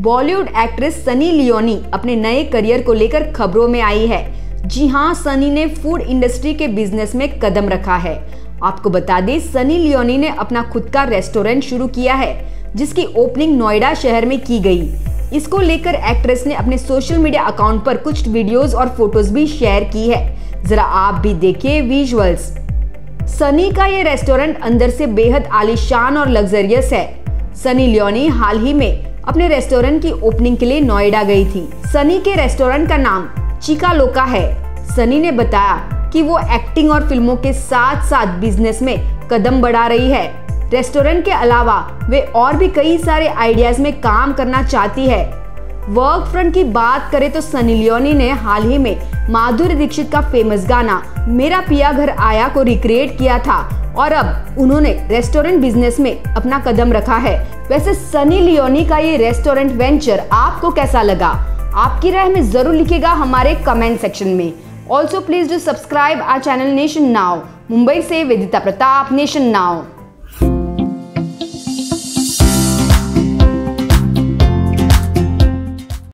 Bollywood actress Sunny Leone अपने नए career को लेकर खबरों में आई है। जी हाँ सनी ने फ़ूड इंडस्ट्री के बिज़नेस में कदम रखा है। आपको बता दें, सनी लियोनी ने अपना खुद का रेस्टोरेंट शुरू किया है, जिसकी ओपनिंग नोएडा शहर में की गई। इसको लेकर एक्ट्रेस ने अपने सोशल मीडिया अकाउंट पर कुछ वीडियोस और फ़ोटोज़ भी शेयर की है। जरा आप भी देखिए विजुअल्स। सनी का ये रेस्टोरेंट अंदर से बेहद आलिशान और लग्जरियस है। सनी लियोनी हाल ही में अपने रेस्टोरेंट की ओपनिंग के लिए नोएडा गई थी। सनी के रेस्टोरेंट का नाम चिका लोका है। सनी ने बताया कि वो एक्टिंग और फ़िल्मों के साथ साथ बिज़नेस में कदम बढ़ा रही है। रेस्टोरेंट के अलावा वे और भी कई सारे आइडियाज़ में काम करना चाहती है। वर्क फ्रंट की बात करें तो सनी लियोनी ने हाल ही में माधुरी दीक्षित का फ़ेमस गाना, मेरा पिया घर आया को रिक्रिएट किया था। और अब उन्होंने रेस्टोरेंट बिज़नेस में अपना कदम रखा है। वैसे सनी लियोनी का ये रेस्टोरेंट वेंचर आपको कैसा लगा? आपकी राय में ज़रूर लिखेगा हमारे कमेंट सेक्शन में। Also please do subscribe our channel Nation Now Mumbai से वेदिता प्रताप नेशन नाउ